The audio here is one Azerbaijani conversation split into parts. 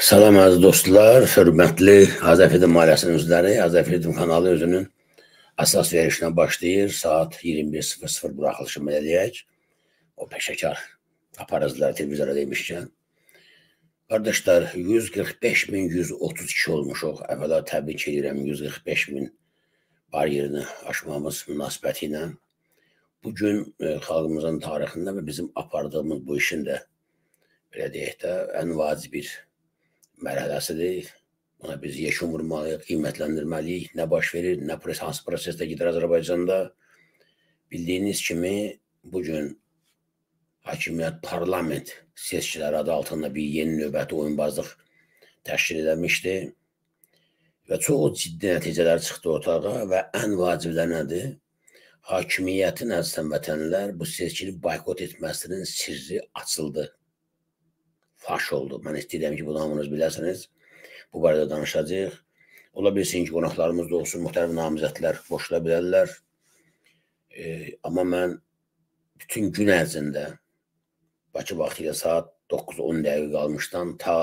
Salam əziz dostlar, hörmətli Azəfidim ailəsinin üzvləri, Azəfidim kanalı özünün əsas verişinə başlayır. Saat 21.00 buraxılışımı eləyək. O peşəkar aparızlar televizora demişkən. Qardaşlar, 145.132 olmuşuq. Əvvəla təbrik edirəm 145 min bar yerini aşmamız münasibəti ilə. Bugün e, xalqımızın tarixində və bizim apardığımız bu işin də belə deyək də ən vacib bir mərhələsidir. Buna biz yeşun vurmalıyıq, qiymətləndirməliyik. Nə baş verir, nə proses, hansı prosesdə gedir Azərbaycanda. Bildiyiniz kimi bu gün hakimiyyət parlament seçkiləri adı altında bir yeni növbəti oyunbazlıq təşkil edilmişdi və çox ciddi nəticələr çıxdı ortağa və ən vaciblər nədir? Hakimiyyətin əzizən vətənlər bu seçkini boykot etməsinin sirri açıldı faş oldu. Mən istəyirəm ki, bunu hamınız biləsiniz. Bu barədə danışacağıq. Ola bilsin ki, qonaqlarımız da olsun, müxtəlif namizədlər qoşula bilərlər. E, amma mən bütün gün ərzində Bakı vaxtı ilə saat 9-10 dəqiqə qalmışdan ta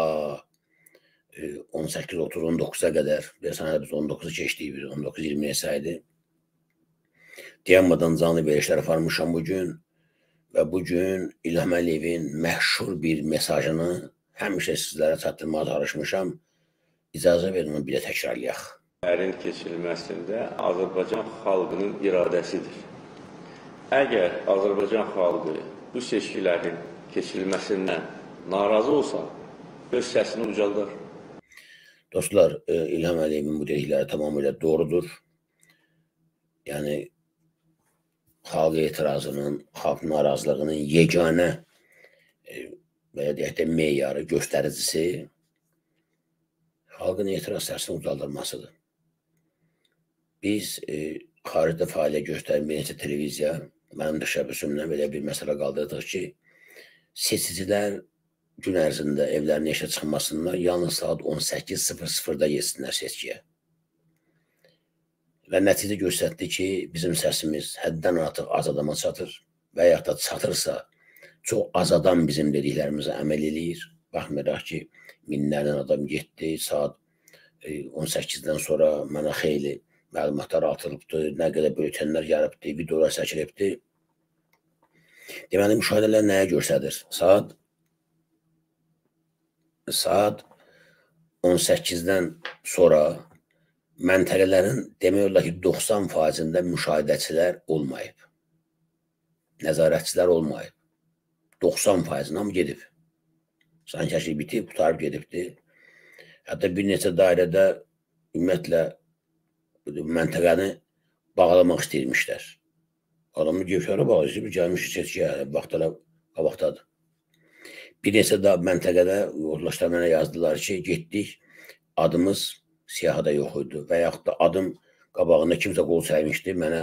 e, 18-30-19-a qədər, deyəsən biz 19-u keçdik, biz 19-20 nesəydi. Dayanmadan canlı verişlər aparmışam bugün və bu gün İlham Əliyevin məşhur bir mesajını həmişə sizlərə çatdırmağa çalışmışam. İcazə verin onu bir də təkrarlayaq. Ərin keçirilməsində Azərbaycan xalqının iradəsidir. Əgər Azərbaycan xalqı bu seçkilərin keçirilməsindən narazı olsa, öz səsini ucaldar. Dostlar, e, İlham Əliyevin bu dedikləri tamamilə doğrudur. Yəni xalq etirazının, xalq narazılığının yeganə e, belə deyək də meyarı, göstəricisi xalqın etiraz səsini ucaldılmasıdır. Biz e, xaricdə fəaliyyət göstərən bir neçə televiziya, mənim təşəbbüsümlə belə bir məsələ qaldırdıq ki, seçicilər gün ərzində evlərinin işə çıxmasınlar, yalnız saat 18.00-da yesinlər seçkiyə. Və nəticə göstərdi ki, bizim səsimiz həddən artıq az adama çatır və ya da çatırsa, çox az adam bizim dediklərimizə əməl eləyir. Baxmayaraq ki, minlərlə adam getdi, saat 18-dən e, sonra mənə xeyli məlumatlar atılıbdır, nə qədər bültenlər gəlibdir, videolar çəkilibdir. Deməli, müşahidələr nəyə göstərir? Saat saat 18-dən sonra məntəqələrin demək olar ki, 90 faizində müşahidəçilər olmayıb. Nəzarətçilər olmayıb. 90 faizində hamı gedib. Sanki hər şey bitib, qutarıb gedibdir. Hətta bir neçə dairədə ümumiyyətlə məntəqəni bağlamaq istəyirmişlər. Adamı gevşərə bağlayıb, gəlmiş seçkiyə, vaxtlara qabaqdadır. Bir neçə daha məntəqədə yoldaşlar mənə yazdılar ki, getdik, adımız siyahıda yox idi və yaxud da adım qabağında kimsə qol çəkmişdi, mənə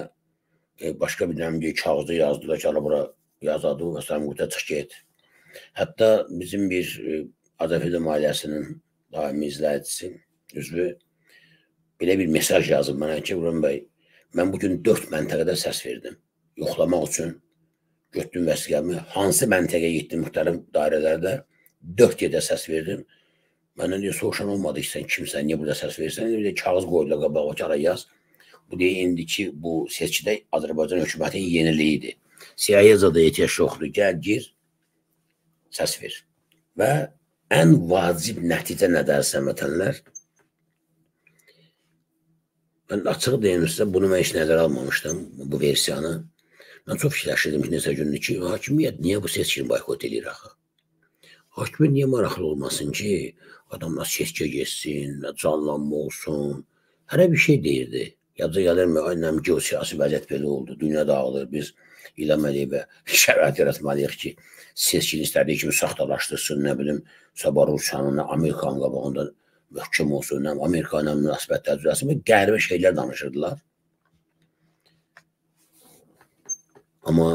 e, başqa bir nəmli kağızda yazdılar ki, bura yaz adı və sən qütə çıx get. Hətta bizim bir e, Azəfədim ailəsinin daimi izləyicisi, üzvü belə bir mesaj yazıb mənə ki, Vuran bəy, mən bugün 4 məntəqədə səs verdim. Yoxlamaq üçün götdüm vəsiqəmi. Hansı məntəqəyə getdim müxtəlif dairələrdə 4 yerdə səs verdim. Məndən deyə soruşan olmadı ki, sən kimsən, niyə burada səs verirsən? Bir də kağız qoydular qabağa, ki, ara yaz. Bu deyə indiki bu seçkidə Azərbaycan hökumətinin yeniliyidir. Siyahıya da ehtiyac yoxdur. Gəl, gir, səs ver. Və ən vacib nəticə nədərsə vətənlər, mən açıq deyim sizə, bunu mən heç nəzərə almamışdım, bu versiyanı. Mən çox fikirləşirdim ki, neçə gündür ki, hakimiyyət niyə bu seçkini boykot edir axı? Hakimiyyət niyə maraqlı olmasın ki, adamlar seçkiyə getsin, canlanma olsun. Hərə bir şey deyirdi. Yadca gəlirmi, aynən geosiyasi vəziyyət belə oldu, dünya dağılır, biz İlham Əliyevə şərait yaratmalıyıq ki, seçkini istədiyi kimi saxtalaşdırsın, nə bilim, Sabah Rusiyanın, Amerikanın qabağında möhkəm olsun, nə Amerika ilə münasibətlər düzəlsin və qəribə şeylər danışırdılar. Amma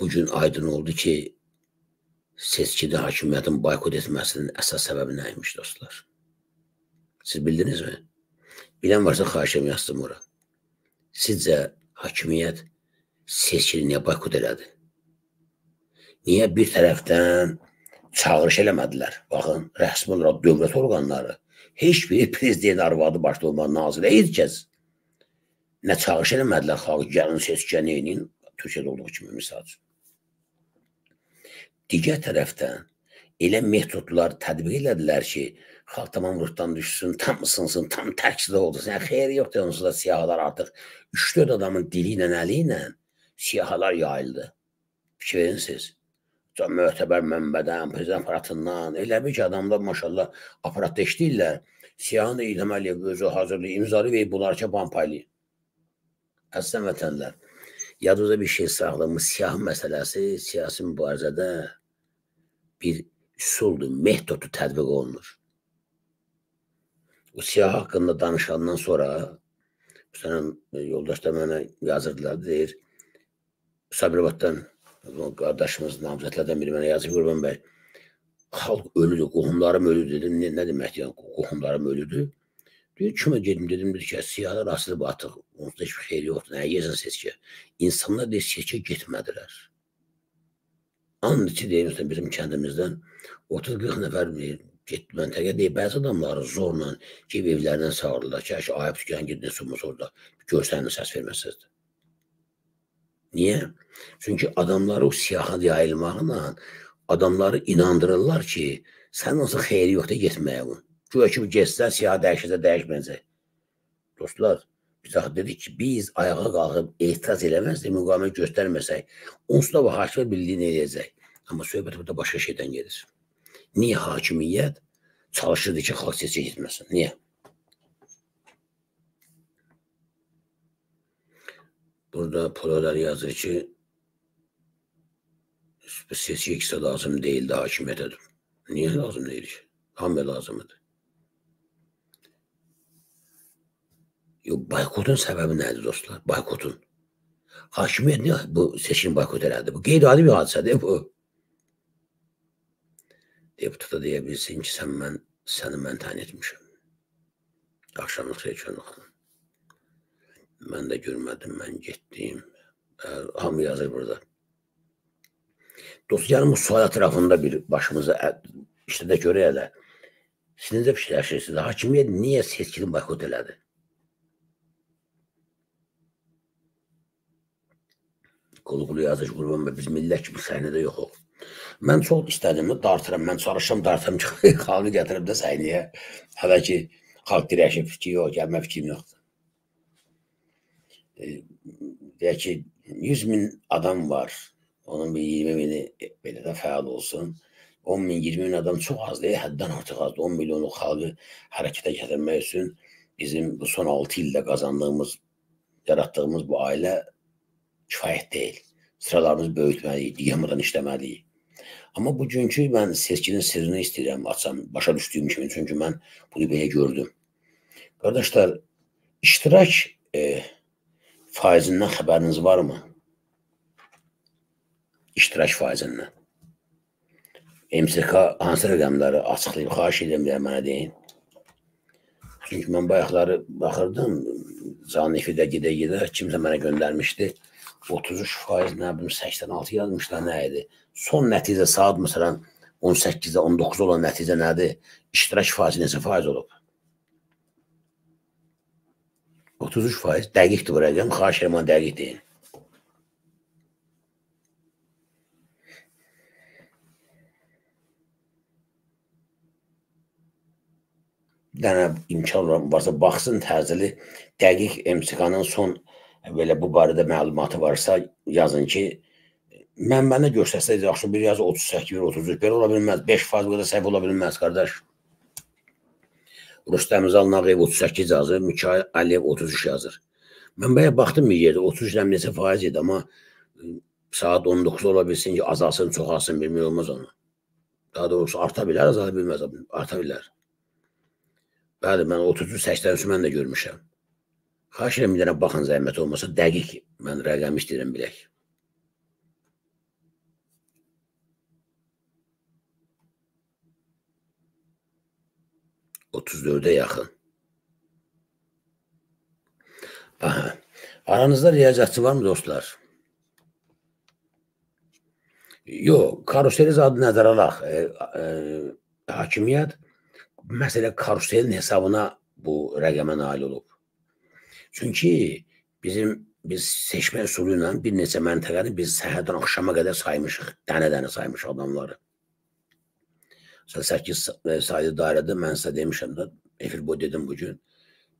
bugün aydın oldu ki, seçkidə hakimiyyətin boykot etməsinin əsas səbəbi nə imiş dostlar? Siz bildinizmi? Bilən varsa xahişəm yazdım ora. Sizcə hakimiyyət seçkini niyə boykot elədi? Niyə bir tərəfdən çağırış eləmədilər. Baxın, rəsmi olaraq dövlət orqanları heç biri prezident arvadı başda olmayan nazirə heç kəs nə çağırış eləmədilər xalq gəlin seçkən eynin Türkiyədə olduğu kimi misal üçün. Digər tərəfdən elə metodlar tətbiq elədilər ki, xalq tamam ruhdan düşsün, tam ısınsın, tam tərksiz oldu. Yəni xeyri yoxdur onsuz da siyahılar artıq 3-4 adamın dili ilə, əli ilə siyahılar yayıldı. Fikir verin siz. Can möhtəbər mənbədən, prezident aparatından, elə bir ki, adamlar maşallah aparatda işləyirlər. Siyahını da İlham Əliyev özü hazırlayır, imzalı və bunlar ki, bampaylayır. Əslən vətənlər, yadınızda bir şey saxlamı, siyah məsələsi siyasi mübarizədə bir üsuldur, metodu tətbiq olunur. Bu siyah haqqında danışandan sonra sənin yoldaş da mənə yazırdılar, deyir, Sabirabaddan qardaşımız namizədlərdən biri mənə yazıb Qurban bəy. Xalq ölüdür, qohumlarım ölüdür dedim. Nə, nə deməkdir yəni qohumlarım ölüdür? Deyir kimə gedim dedim dedi ki, siyahlar asılıb artıq. Onsuz heç bir xeyri yoxdur. Nə yeyəsən seçkə? İnsanlar deyir seçkə getmədilər. And içi deyir bizim kəndimizdən 30-40 nəfər get məntəqə deyir, bəzi adamları zorla cib evlərindən çağırırlar ki, ki ayıb tükən gidin sunmuş orada görsənin səs verməsizdir. Niyə? Çünki adamları o siyaha yayılmaqla adamları inandırırlar ki, sən olsa xeyri yoxdur getməyə bu. Güya ki, getsə siyah dəyişəcək, dəyişməyəcək. Dostlar, axı dedik ki, biz ayağa qalxıb etiraz eləməzdik, müqavimət göstərməsək, onsuz da bu hakimiyyət bildiyini eləyəcək. Amma söhbət burada başqa şeydən gedir. Niyə hakimiyyət çalışırdı ki, xalq seçə getməsin? Niyə? Burada Poladar yazır ki seçki ikisi lazım değildi hakimiyyətə. Niyə lazım deyil ki? Hamı lazımdır. Yox, boykotun səbəbi nədir dostlar? Boykotun. Hakimiyyət niyə bu seçim boykot elədi? Bu qeyri-adi bir hadisədir bu. Deputata deyə bilsin ki, sən mən, səni mən təyin etmişəm. Axşamlıq Reykjavik xanım. Mən də görmədim, mən getdim. Hamı yazır burada. Dostlarım bu sual ətrafında bir başımıza işte də görək elə. Siz necə fikirləşirsiniz? Hakimiyyət niyə seçkini boykot elədi? Qulu-qulu yazır qurban və biz millət kimi səhnədə yoxuq. Mən çox istədim, dartıram, mən çalışıram, dartıram ki, xalqı gətirib də səhnəyə. Hələ ki, xalq dirəşib fikri yox, gəlmə fikrim yoxdur deyək ki, 100 min adam var. Onun bir 20 mini belə də fəal olsun. 10 min, 20 min adam çox az deyil, həddən artıq azdır. 10 milyonluq xalqı hərəkətə gətirmək üçün bizim bu son 6 ildə qazandığımız, yaratdığımız bu ailə kifayət deyil. Sıralarımızı böyütməliyik, digəmədən işləməliyik. Amma bugünkü mən seçkinin sirrini istəyirəm, açam, başa düşdüyüm kimi, çünki mən bunu belə gördüm. Qardaşlar, iştirak e, faizindən xəbəriniz varmı? İştirak faizindən. MSK hansı rəqəmləri açıqlayıb, xahiş edirəm deyə mənə deyin. Çünki mən bayaqları baxırdım, Zanifidə gedə-gedə kimsə mənə göndərmişdi. 33 faiz, nə bilim 86 yazmışlar, nə idi? Son nəticə saat məsələn 18-də 19 olan nəticə nədir? İştirak faizi neçə faiz olub? 33 faiz dəqiqdir bu rəqəm. Xahiş edirəm dəqiq deyin. dənə imkan varsa baxsın təcili dəqiq MSK-nın son belə bu barədə məlumatı varsa yazın ki mən mənə göstərsəz yaxşı bir yazı 38, 33 belə ola bilməz. 5 faiz qədər səhv ola bilməz qardaş. Rüstəm Zal Nağıyev 38 yazır, Mikail Aliyev 33 yazır. Mən bəyə baxdım bir yerdə 33 ləm neçə faiz idi, amma saat 19 ola bilsin ki, azalsın, çoxalsın, bilmək olmaz onu. Daha doğrusu arta bilər, azala bilməz, arta bilər. Bəli, mən 33-83 mən də görmüşəm. Xahiş edirəm bir dənə baxın zəhmət olmasa dəqiq mən rəqəm istəyirəm bilək. 34'e yaxın. Aha. Aranızda riyaziyyatçı var mı dostlar? Yox, karuseli zadı nəzərə alaq. E, e, hakimiyyət məsələ karuselin hesabına bu rəqəmə nail olub. Çünki bizim biz seçmə üsulu ilə bir neçə məntəqəni biz səhərdən axşama qədər saymışıq, dənə-dənə saymışıq adamları. 8 e, saylı dairədə mən sizə demişəm də, efir boy dedim bugün.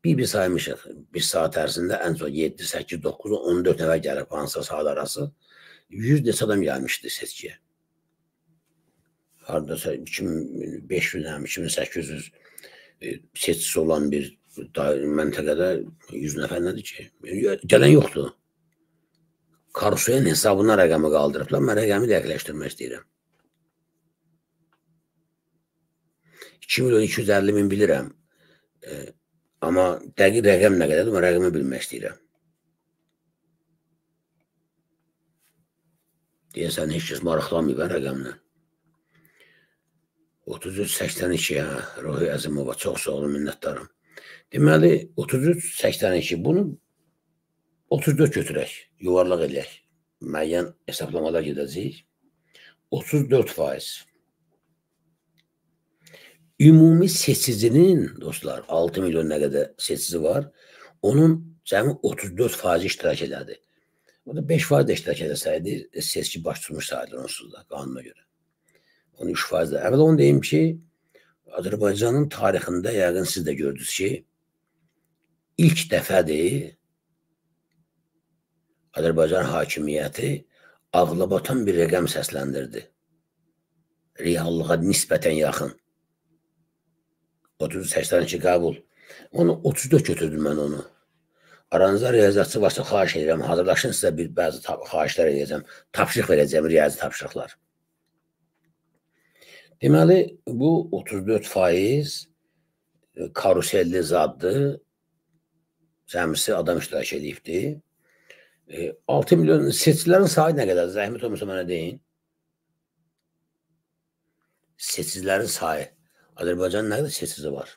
Bir-bir saymışıq. Bir saat ərzində ən çox 7, 8, 9, 14 nəfər gəlib hansısa saat arası. 100 neçə adam gəlmişdi seçkiyə. Hardasa 2500, 2800 e, seçicisi olan bir məntəqədə 100 nəfər nədir ki? Gələn yoxdur. Karuselin hesabına rəqəmi qaldırıblar. Mən rəqəmi dəqiqləşdirmək istəyirəm. 2 milyon 250 min bilirəm. E, amma dəqiq rəqəm nə qədərdir, mən rəqəmi bilmək istəyirəm. Deyəsən, heç kəs maraqlanmıyor ben rəqəmlə. 33-82 hə, Ruhi Əzimova, çox sağ olun, minnətdarım. Deməli, 33-82, bunu 34 götürək, yuvarlaq eləyək. Müəyyən hesablamalar gedəcək. 34 faiz. Ümumi seçicinin, dostlar, 6 milyon nə qədər seçici var, onun cəmi 34 faizi iştirak elədi. O da 5 faiz də iştirak eləsəydi, seçki baş tutmuş sayılır onsuz da, qanuna görə. 13 faiz də. Əvvəla onu deyim ki, Azərbaycanın tarixində yəqin siz də gördünüz ki, ilk dəfədir Azərbaycan hakimiyyəti ağlabatan bir rəqəm səsləndirdi. Reallığa nisbətən yaxın. 30-82 qəbul. Onu 34 götürdüm mən onu. Aranızda riyaziyyatçı varsa xahiş edirəm, hazırlaşın sizə bir bəzi xahişlər edəcəm. Tapşırıq verəcəm, riyazi tapşırıqlar. Deməli, bu 34 faiz karuselli zaddır. Cəmisi adam iştirak edibdir. 6 e, milyon seçicilərin sayı nə qədər? Zəhmət olmasa mənə deyin. Seçicilərin sayı. Azərbaycanın nə qədər seçici var?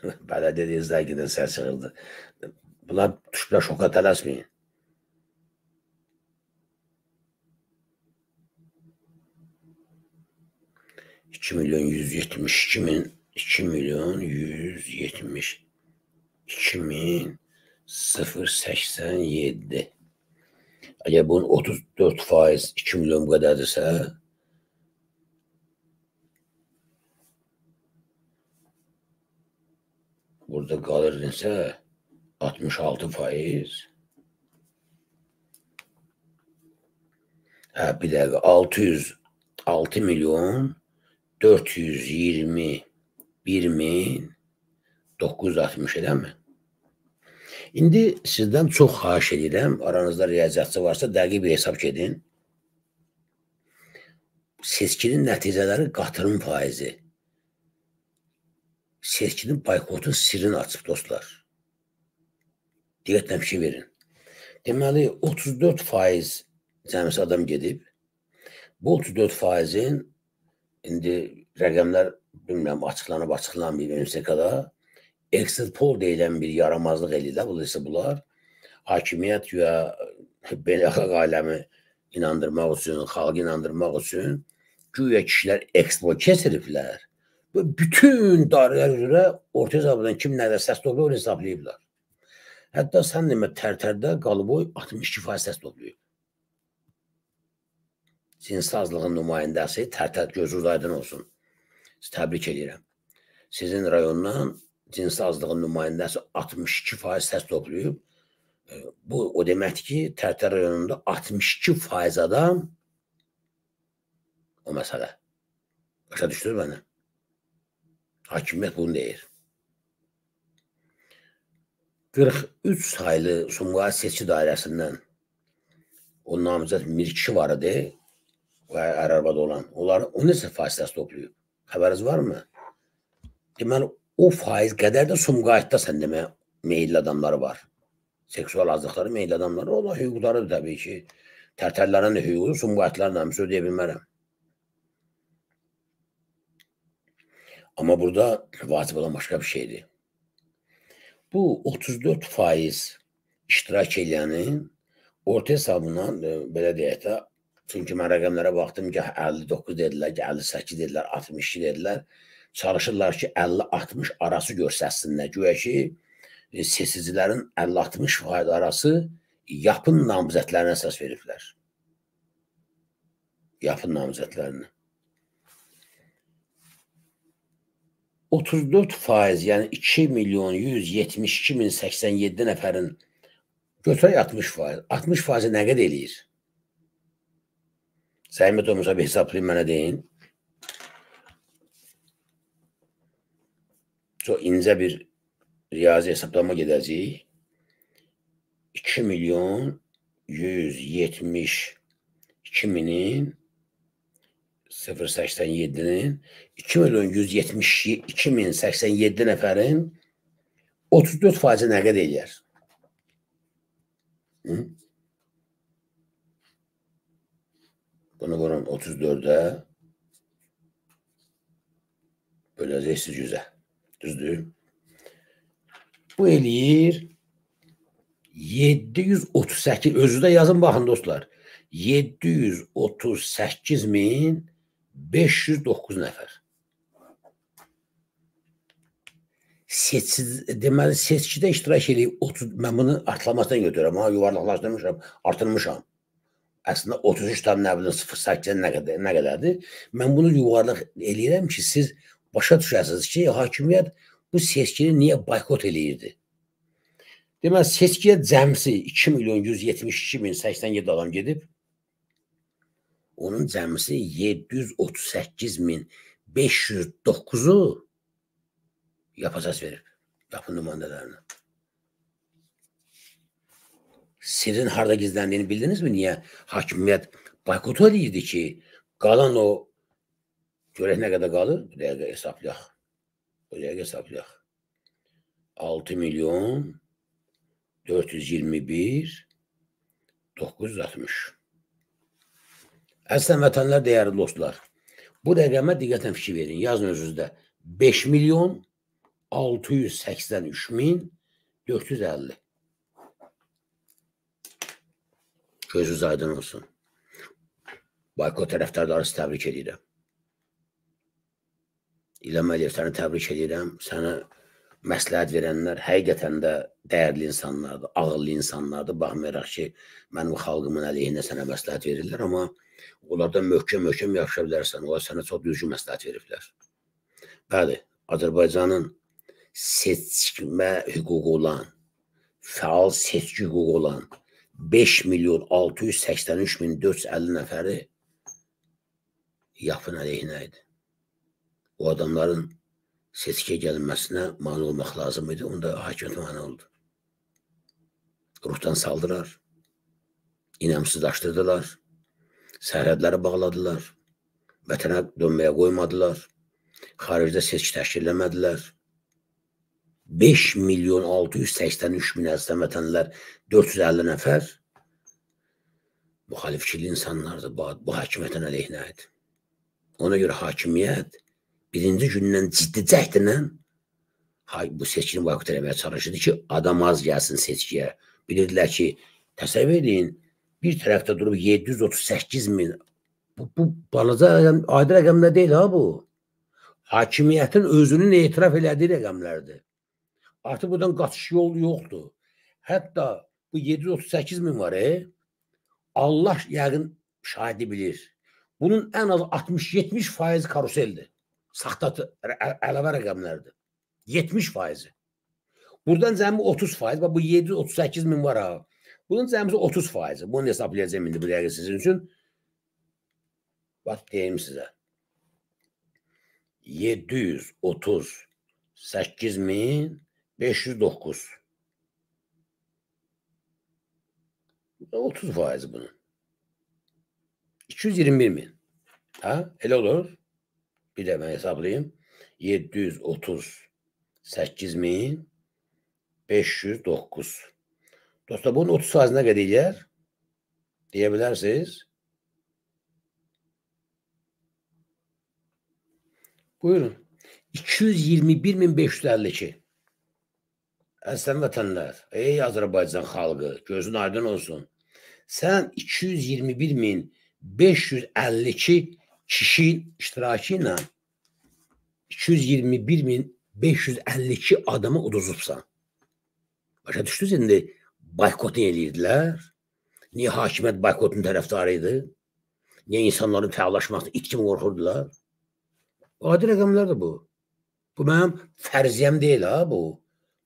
Bələdiyyə dediyinizdə gidən səs çıxırdı. Bunlar düşüblər şoka tələsməyin. İki milyon yüz yetmiş iki min iki milyon yüz yetmiş iki min sıfır seksen yedi. Eğer bunun 34 faiz 2 milyon kadarsa Burada kalır ise 66 faiz. Ha, bir dakika 600 6 milyon 420 bin 960 değil mi? İndi sizdən çox xahiş edirəm, aranızda riyaziyyatçı varsa dəqiq bir hesab edin. Seçkinin nəticələri qatırım faizi seçkinin boykotun sirrini açıb dostlar. Diqqətlə fikir verin. Deməli 34 faiz cəmisi adam gedib. Bu 34 faizin indi rəqəmlər bilmirəm açıqlanıb açıqlanmayıb MSK-da exit poll deyilən bir yaramazlıq eləyirlər. Bu isə bunlar hakimiyyət ya beynəlxalq aləmi inandırmaq üçün, xalqı inandırmaq üçün güya kişilər expo keçiriblər. Və bütün dairələr üzrə orta hesabdan kim nədə səs toplayıb onu hesablayıblar. Hətta sən demə tərtərdə qalıboy 62% səs toplayıb. Cinsazlığın nümayəndəsi tərtər gözünüz aydın olsun. Siz təbrik edirəm. Sizin rayondan cinsazlığın nümayəndəsi 62% səs toplayıb. E, bu o deməkdir ki, Tərtər rayonunda 62% adam o məsələ. Başa düşdünüz mənə? Hakimiyyət bunu deyir. 43 saylı Sumqayıt seçki dairəsindən o namizəd bir kişi var idi və Ərarabada olan. Onları o neçə faizləsi toplayıb? Xəbəriniz varmı? Deməli, o faiz qədər də Sumqayıtda sən demə meyilli adamları var. Seksual azlıqları meyilli adamları. O da hüquqları təbii ki. Tərtərlərin də hüququ, Sumqayıtların da müsöz bilmərəm. Ama burada vacip olan başka bir şeydi. Bu 34 faiz iştirak edənin orta hesabına e, belə deyək də çünki mən rəqəmlərə baxdım ki 59 dedilər ki 58 dedilər 62 dedilər çalışırlar ki 50-60 arası göstərsinlər güya ki e, seçicilərin 50-60 faiz arası yapın namizədlərinə əsas veriblər. Yapın namizədlərinə. 34 faiz, yəni 2 milyon 172 min 87 nəfərin götürək 60 faiz. 60 faizi nə qədər eləyir? Zəhmət olmasa bir hesablayın mənə deyin. Çox incə bir riyazi hesablama gedəcəyik. 2 milyon 172 minin 087'nin 2 milyon 172 min 87 nəfərin 34 faizi nə qədər eləyər? Hı? Bunu vuran 34'e böləcəksiniz 100'ə. Düzdür? Bu eləyir 738 özü də yazın baxın dostlar. 738 min 509 nəfər. Seçsi, deməli seçkidə iştirak edib 30 mən bunu artırlamasından götürürəm. Ha yuvarlaqlaşdırmışam, artırmışam. Əslində 33 tam nə bilim 0.8 nə qədər nə qədərdir? Mən bunu yuvarlaq eləyirəm ki, siz başa düşəsiniz ki, hakimiyyət bu seçkini niyə boykot eləyirdi? Deməli seçkiyə cəmsi 2 milyon 172 min 87 adam gedib. Onun cəmsi 738 min 509-u yapacaq verib. Yapın nümayəndələrinə. Sirrin harda gizləndiyini bildinizmi? Niyə hakimiyyət boykot edirdi ki, qalan o görək nə qədər qalır? Bir dəqiqə hesablayaq. Bir dəqiqə hesablayaq. 6 milyon 421 960. Əslən vətənlər dəyərli dostlar. Bu rəqəmə diqqətlə fikir verin. Yazın özünüzdə. 5 milyon 683 min 450. Gözünüz aydın olsun. Boykot tərəfdarları təbrik edirəm. İlham Əliyev səni təbrik edirəm. Sənə məsləhət verənlər həqiqətən də dəyərli insanlardır, ağıllı insanlardır. Baxmayaraq ki, mənim xalqımın əleyhinə sənə məsləhət verirlər, amma onlardan möhkəm-möhkəm yapışa bilərsən. Onlar sənə çox düzgün məsləhət veriblər. Bəli, Azərbaycanın seçmə hüququ olan, fəal seçki hüququ olan 5 milyon 683 min 450 nəfəri yapın əleyhinə idi. O adamların seçkiyə gəlməsinə mani olmaq lazım idi. Onda hakimiyyət mani oldu. Ruhdan saldılar. İnamsızlaşdırdılar. Sərhədləri bağladılar. Vətənə dönməyə qoymadılar. Xaricdə seçki təşkil eləmədilər. 5 milyon 683 min əzizən vətənlər 450 nəfər müxalif fikirli insanlardır. Bu, bu hakimiyyətin əleyhinə idi. Ona görə hakimiyyət birinci gündən ciddi cəhdlə bu seçkini boykot eləməyə çalışırdı ki, adam az gəlsin seçkiyə. Bilirdilər ki, təsəvvür edin, bir tərəfdə durub 738 min, bu, bu balaca rəqəm, adi rəqəmlər deyil ha bu. Hakimiyyətin özünün etiraf elədiyi rəqəmlərdir. Artıq buradan qaçış yolu yoxdur. Hətta bu 738 min var, e? Allah yəqin şahidi bilir. Bunun ən az 60-70 faiz karuseldir saxta əlavə rəqəmlərdir. 70 faizi. Buradan cəmi 30 faiz, bu 738 min var ha. Bunun cəmisi 30 faizi. Bunu hesablayacağım indi bu dəqiqə sizin üçün. Bax deyim sizə. 738 min 509. 30 faizi bunun. 221 min. Ha? Elə olur. Bir də mən hesablayayım. 738 min 509. Dostlar bunun 30 faizi nə qədər eləyər? Deyə bilərsiniz. Buyurun. 221.552. Əslən vətənlər, ey Azərbaycan xalqı, gözün aydın olsun. Sən 221 min 552 kişi iştirakı ilə 221 min 552 adamı uduzubsan. Başa düşdünüz indi boykot eləyirdilər. Niyə hakimiyyət boykotun tərəfdarı idi? Niyə insanların fəallaşmasına it kimi qorxurdular? Adi rəqəmlərdir bu. Bu mənim fərziyyəm deyil ha bu.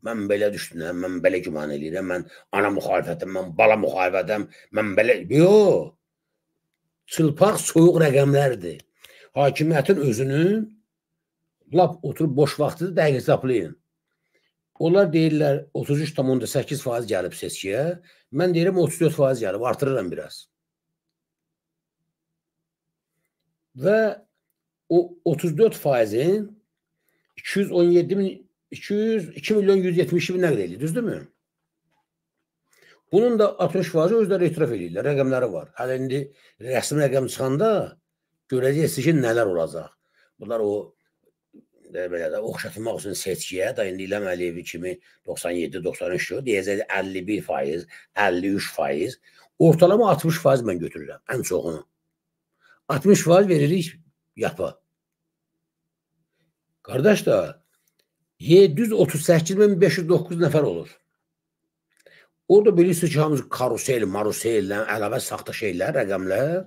Mən belə düşünürəm, mən belə güman eləyirəm, mən ana müxalifətəm, mən bala müxalifətəm, mən belə... Yox. Çılpaq, soyuq rəqəmlərdir. Hakimiyyətin özünün lap oturub boş vaxtı dəqiq hesablayın. Onlar deyirlər 33,8 faiz gəlib seçkiyə. Mən deyirəm 34 faiz gəlib, artırıram biraz. Və o 34 faizin 217 min 200 2 milyon 170 min nəqd eləyir, düzdürmü? Bunun da 60 faizi özləri etiraf edirlər, rəqəmləri var. Hələ indi rəsmi rəqəm çıxanda görəcəksiniz ki, nələr olacaq. Bunlar o belə də oxşatmaq üçün seçkiyə da indi İlham Əliyevi kimi 97-93 yox, deyəcək 51 faiz, 53 faiz, ortalama 60 faiz mən götürürəm, ən çoxunu. 60 faiz veririk yapa. Qardaş da 738.509 nəfər olur. Orada bilirsiniz ki, hamısı karusel, marusel, əlavə saxta şeylər, rəqəmlər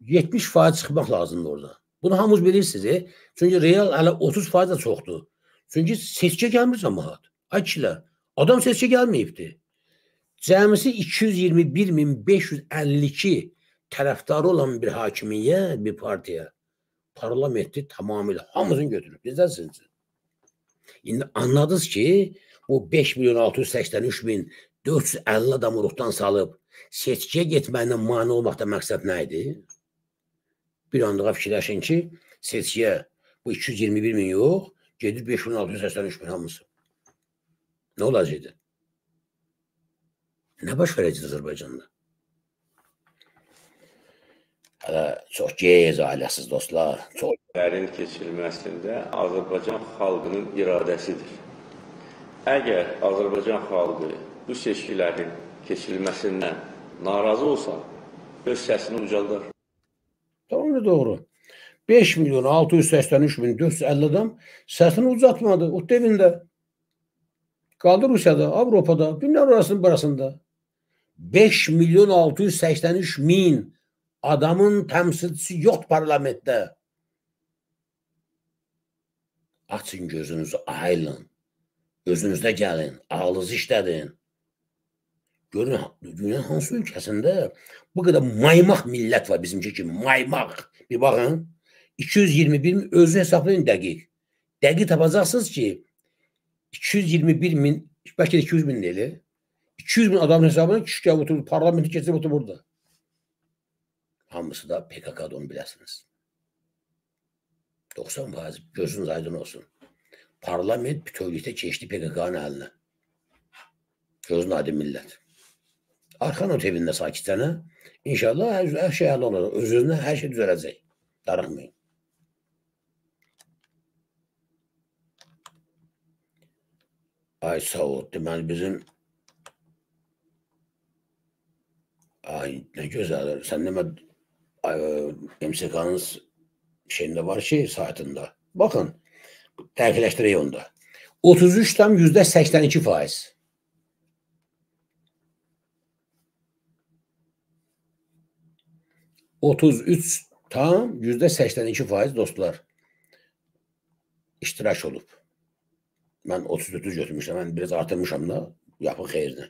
70 faiz çıxmaq lazımdır orada. Bunu hamınız bilirsiniz. E? Çünki real hələ 30 faiz də çoxdur. Çünki seçkiyə gəlmir cəmaat. Ay kişilər, adam seçkiyə gəlməyibdi. Cəmisi 221.552 tərəfdarı olan bir hakimiyyət, bir partiya parlamenti tamamilə hamısını götürüb. Bizdəsiniz. İndi anladınız ki, bu 5 milyon 683 min 450 adamı ruhdan salıb seçkiyə getməyindən mane olmaqda məqsəd nə idi? Bir anlığa fikirləşin ki, seçkiyə bu 221 min yox, gedir 5 milyon 683 min hamısı. Nə olacaqdı? Nə baş verəcəkdi Azərbaycanda? Hələ çox gec ailəsiz dostlar, çox Səfərin keçirilməsində Azərbaycan xalqının iradəsidir. Əgər Azərbaycan xalqı bu seçkilərin keçirilməsindən narazı olsa, öz səsini ucaldar. Doğru, doğru. 5 milyon 683 bin 450 adam səsini ucatmadı o devində. Qaldı Rusiyada, Avropada, dünya arasının burasında. 5 milyon 683 min adamın təmsilçisi yox parlamentdə. Açın gözünüzü, ayılın. Özünüzdə gəlin, ağlınızı işlədin. Görün, dünyanın hansı ölkəsində bu qədər maymaq millət var bizimki kimi, maymaq. Bir baxın, 221 min özü hesablayın dəqiq. Dəqiq tapacaqsınız ki, 221 min, bəlkə də 200 min deyil. 200 min adamın hesabına kişi oturur, parlamenti keçirib oturur burada. Hamısı da PKK-da onu biləsiniz. 90 faiz gözünüz aydın olsun. Parlament bütövlükdə keçdi PKK-nın əlinə. Gözün aydın millət. Arxan o evində sakitcənə inşallah hər, hər şey həll olacaq. Öz-özünə hər şey düzələcək. Darıxmayın. Ay sağ ol. Deməli bizim Ay nə gözəl. Sən demə MSK-nın şeyində var ki, saytında. Baxın, dəqiqləşdirək onda. 33 tam yüzdə 82 faiz. Otuz üç tam yüzdə 82 faiz dostlar iştirak olub. Mən 34 götürmüşəm, mən biraz artırmışam da yapın xeyrini.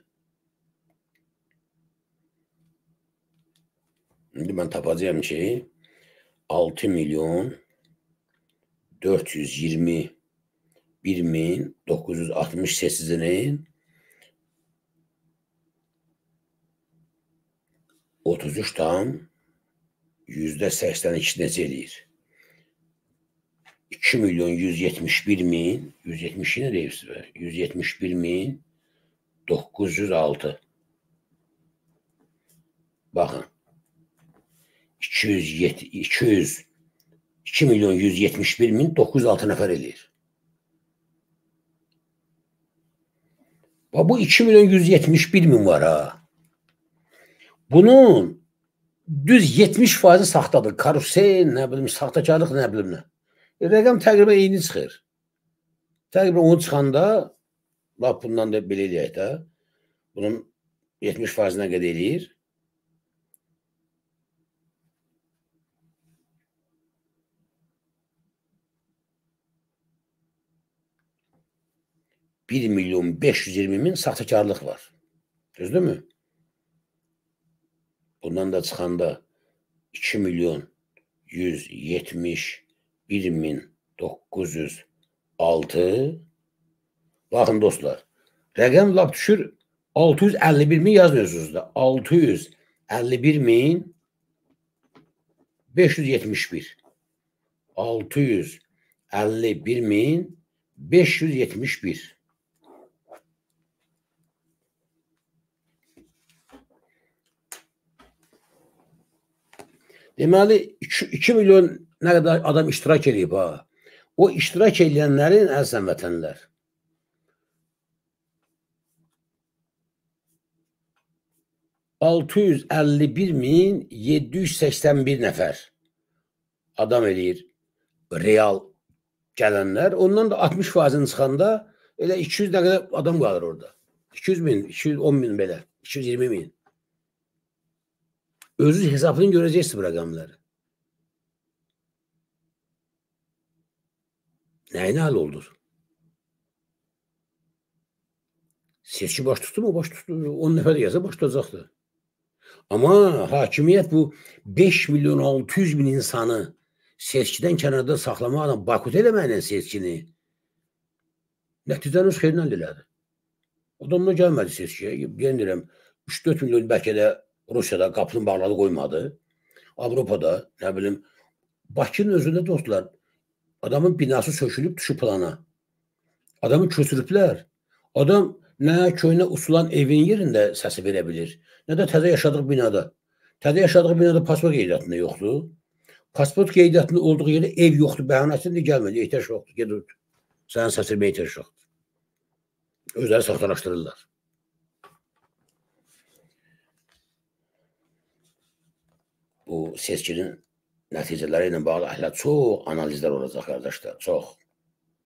İndi mən tapacağım ki 6 milyon 421 min 960 sessizinin 33 tam yüzde 82 necə eləyir? 2 milyon 171 min 170 nə deyirsiz? 171 min 906 Baxın 207 200 2 milyon 171 min 906 nəfər eləyir. Bu 2 milyon 171 min var ha. Bunun düz 70 faizi saxtadır. Karusel, nə bilim, saxtakarlıq, nə bilim nə. E, rəqəm təqribən eyni çıxır. Təqribən onu çıxanda, lap bundan da belə eləyək də, bunun 70 faizinə qədər eləyir. Bir milyon 520 min saxtakarlıq var. Düzdür mü? Bundan da çıxanda 2 milyon 171 min 906 Baxın dostlar, rəqəm lap düşür 651 min yazmıyorsunuz da. 651 min 571 651 min 571 Deməli 2 milyon nə qədər adam iştirak edib ha. O iştirak edənlərin əzəm vətənlər altı yüz əlli bir min yeddi yüz səksən bir nəfər adam eləyir real gələnlər. Ondan da 60 faizini çıxanda elə 200 nə qədər adam qalır orada. 200 min, 210 min belə, 220 min. Özünüz hesabını görəcəksiniz bu rəqəmləri. Nəyinə həll oldur? Seçki baş tutdu mu? Baş tutdu. 10 nəfər yazsa baş tutacaqdır. Amma hakimiyyət bu 5 milyon 600 min insanı seçkidən kənarda saxlamaqla bakut eləməklə seçkini nəticəni öz xeyrinə elədi. Adamlar gəlmədi seçkiyə. Yenə deyirəm 3-4 milyon bəlkə də Rusiyada qapını bağladı qoymadı. Avropada, nə bilim, Bakının özündə dostlar, adamın binası sökülüb düşüb plana. Adamı köçürüblər. Adam nə köynə usulan evin yerində səsi verə bilir, nə də təzə yaşadığı binada. Təzə yaşadığı binada pasport qeydiyyatında yoxdur. Pasport qeydiyyatında olduğu yerdə ev yoxdur, bəhanəsində gəlmədi, ehtiyac yoxdur, gedir. Sənin səsirmə ehtiyac yoxdur. Özləri saxtalaşdırırlar. Bu seçkinin nəticələri ilə bağlı hələ çox analizlər olacaq qardaşlar, çox.